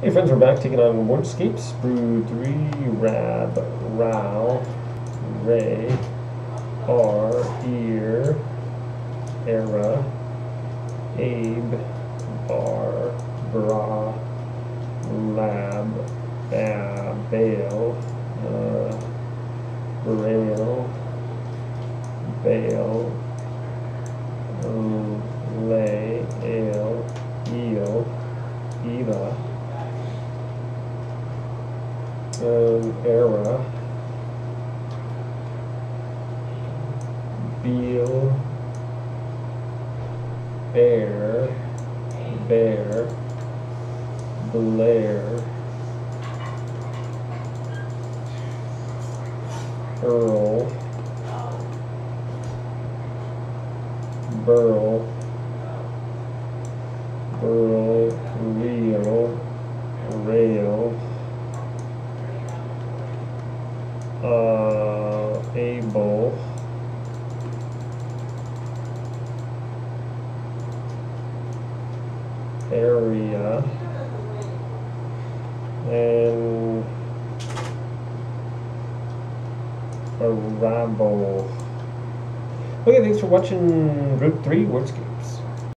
Hey friends, we're back taking on Wordscapes. Brood 3, Rab, Row, Ray, R, Ear, Era, Abe, Bar, Bra, Lab, Bab, Bale, uh, Rail, Bale, Era, Beal, Bear, Bear, Blair, Earl, Burl, Burl, uh, Able, Area, and a rabble. Okay, thanks for watching Group 3 Wordscape.